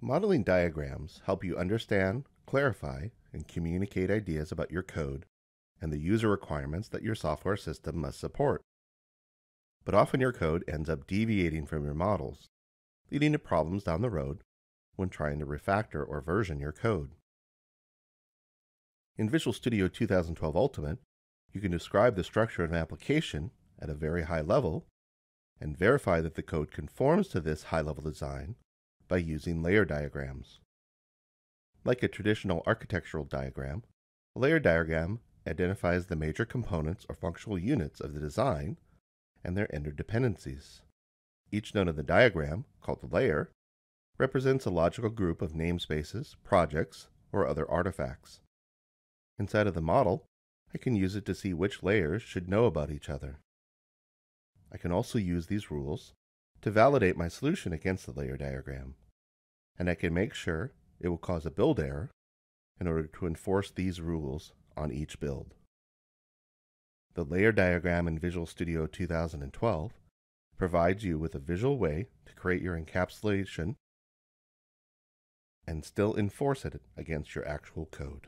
Modeling diagrams help you understand, clarify, and communicate ideas about your code and the user requirements that your software system must support. But often your code ends up deviating from your models, leading to problems down the road when trying to refactor or version your code. In Visual Studio 2012 Ultimate, you can describe the structure of an application at a very high level and verify that the code conforms to this high-level design by using layer diagrams. Like a traditional architectural diagram, a layer diagram identifies the major components or functional units of the design and their interdependencies. Each node in the diagram, called the layer, represents a logical group of namespaces, projects, or other artifacts. Inside of the model, I can use it to see which layers should know about each other. I can also use these rules to validate my solution against the layer diagram, and I can make sure it will cause a build error in order to enforce these rules on each build. The layer diagram in Visual Studio 2012 provides you with a visual way to create your encapsulation and still enforce it against your actual code.